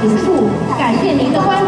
结束，感谢您的关。